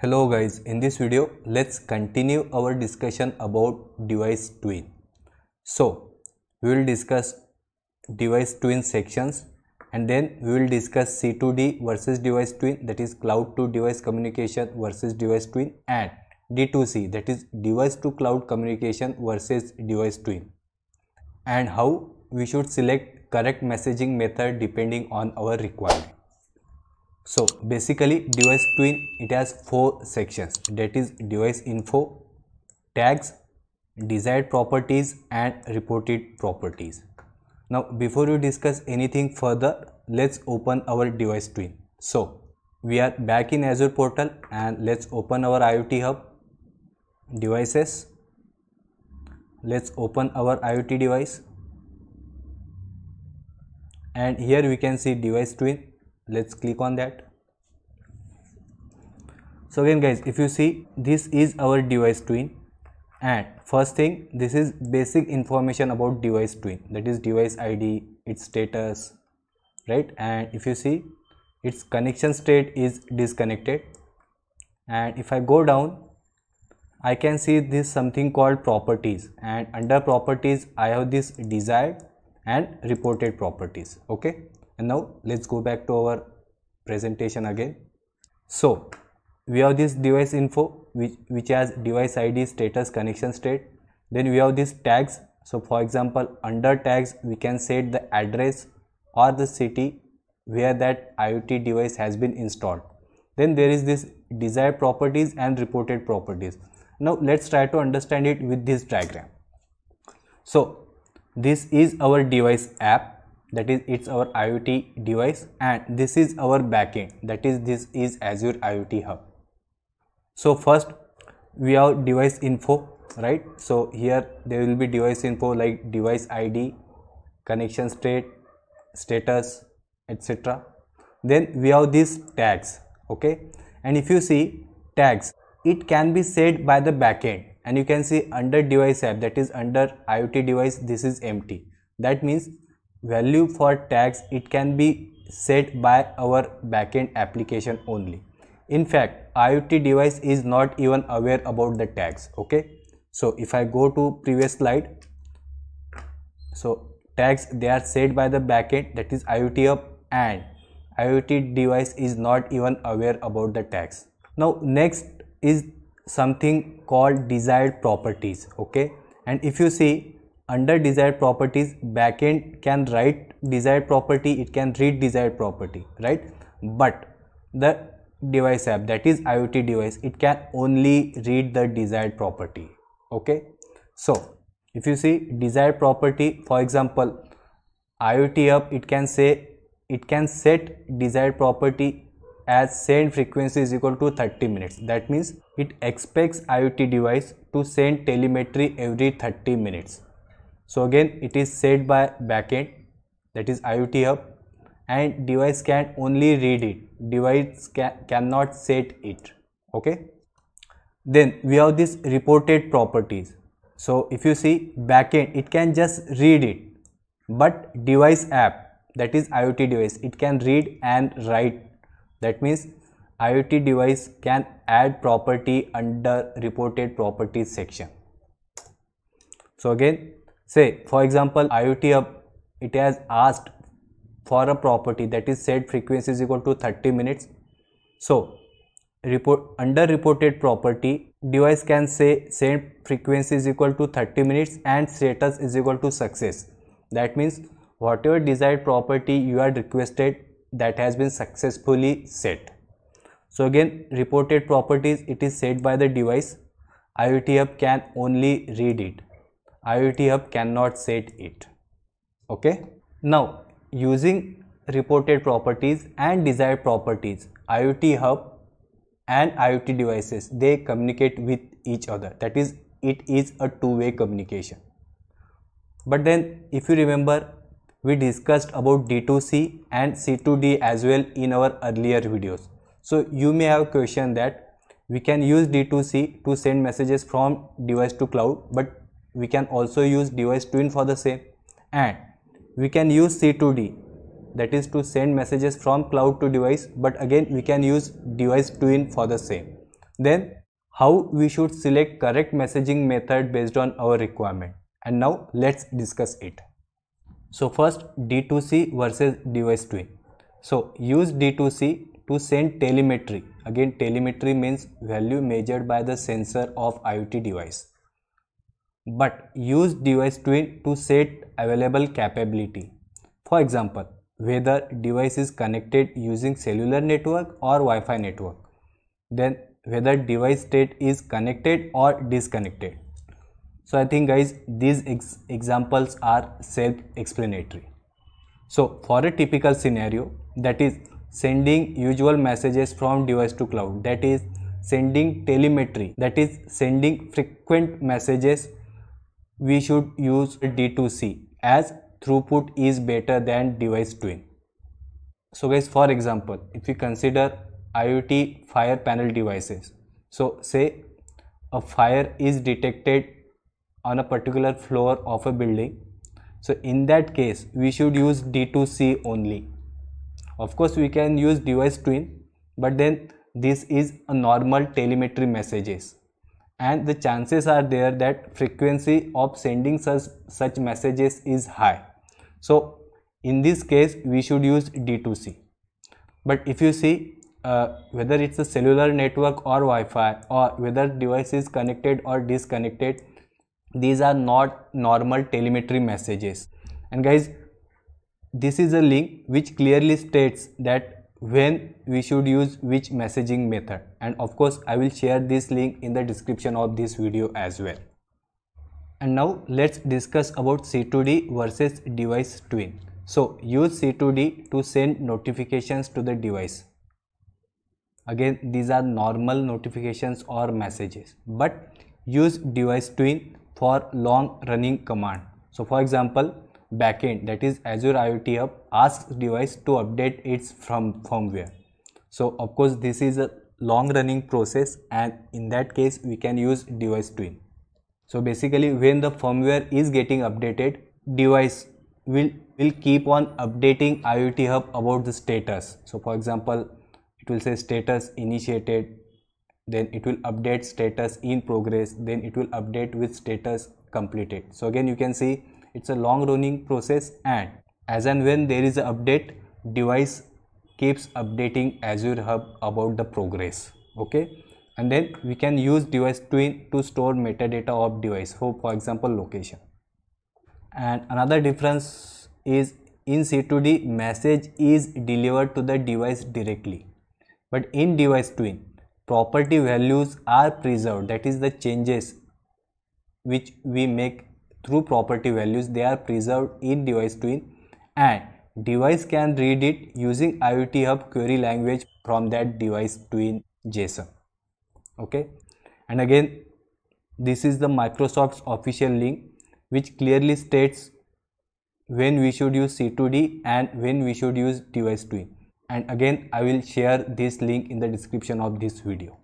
Hello guys, in this video let's continue our discussion about device twin. So we will discuss device twin sections and then we will discuss C2D versus device twin that is cloud to device communication versus device twin and D2C that is device to cloud communication versus device twin and how we should select correct messaging method depending on our requirement. So basically device twin it has four sections that is device info, tags, desired properties and reported properties. Now before we discuss anything further let's open our device twin. So we are back in Azure portal and let's open our IoT hub devices. Let's open our IoT device and here we can see device twin let's click on that. So again guys if you see this is our device twin. And first thing this is basic information about device twin. That is device id its status right? And if you see its connection state is disconnected. And if i go down i can see this something called properties. And under properties i have this desired and reported properties okay and now let's go back to our presentation again. So we have this device info which which has device id status connection state. Then we have these tags. So for example under tags we can set the address or the city where that iot device has been installed. Then there is this desired properties and reported properties. Now let's try to understand it with this diagram. So this is our device app that is it's our IoT device and this is our backend that is this is Azure IoT Hub. So first we have device info right? So here there will be device info like device ID, connection state, status etc. Then we have these tags okay? And if you see tags it can be set by the backend and you can see under device app that is under IoT device this is empty. That means value for tags it can be set by our backend application only. In fact iot device is not even aware about the tags okay? So if i go to previous slide so tags they are set by the backend that is iot hub and iot device is not even aware about the tags. Now next is something called desired properties okay? And if you see under desired properties backend can write desired property it can read desired property right? But the device app that is iot device it can only read the desired property okay? So if you see desired property for example iot app it can say it can set desired property as send frequency is equal to 30 minutes. That means it expects iot device to send telemetry every 30 minutes so again it is set by backend that is IoT hub and device can only read it. Device can, cannot set it. Okay? Then we have this reported properties. So if you see backend it can just read it. But device app that is IoT device it can read and write. That means IoT device can add property under reported properties section. So again Say for example IoT hub it has asked for a property that is set frequency is equal to 30 minutes. So report under reported property device can say set frequency is equal to 30 minutes and status is equal to success. That means whatever desired property you had requested that has been successfully set. So again reported properties it is set by the device IoT hub can only read it IoT Hub cannot set it. Okay. Now using reported properties and desired properties, IoT Hub and IoT devices they communicate with each other. That is, it is a two-way communication. But then, if you remember, we discussed about D2C and C2D as well in our earlier videos. So you may have a question that we can use D2C to send messages from device to cloud, but we can also use device twin for the same and we can use C2D that is to send messages from cloud to device but again we can use device twin for the same. then how we should select correct messaging method based on our requirement. And now let's discuss it. So first d2c versus device twin. So use d2c to send telemetry. Again telemetry means value measured by the sensor of iot device but use device twin to set available capability. For example whether device is connected using cellular network or wi-fi network. Then whether device state is connected or disconnected. So i think guys these ex examples are self explanatory so for a typical scenario that is sending usual messages from device to cloud that is sending telemetry that is sending frequent messages we should use D2C as throughput is better than device twin. So guys for example if we consider IoT fire panel devices so say a fire is detected on a particular floor of a building so in that case we should use D2C only of course we can use device twin but then this is a normal telemetry messages and the chances are there that frequency of sending such, such messages is high. So in this case we should use D2C. But if you see uh, whether it's a cellular network or Wi-Fi or whether device is connected or disconnected, these are not normal telemetry messages. And guys, this is a link which clearly states that when we should use which messaging method and of course I will share this link in the description of this video as well. And now let's discuss about C2D versus device twin. So use C2D to send notifications to the device. Again these are normal notifications or messages but use device twin for long running command. So for example backend that is Azure IoT Hub asks device to update its from firmware. So of course this is a long running process and in that case we can use device twin. So basically when the firmware is getting updated device will will keep on updating IoT Hub about the status. So for example it will say status initiated then it will update status in progress then it will update with status completed. So again you can see it's a long running process and as and when there is an update device keeps updating azure hub about the progress okay? And then we can use device twin to store metadata of device. For, for example location. And another difference is in c2d message is delivered to the device directly. But in device twin property values are preserved. That is the changes which we make through property values they are preserved in device twin. And device can read it using IoT Hub query language from that device twin JSON. Okay? And again this is the Microsoft's official link which clearly states when we should use C2D and when we should use device twin. And again I will share this link in the description of this video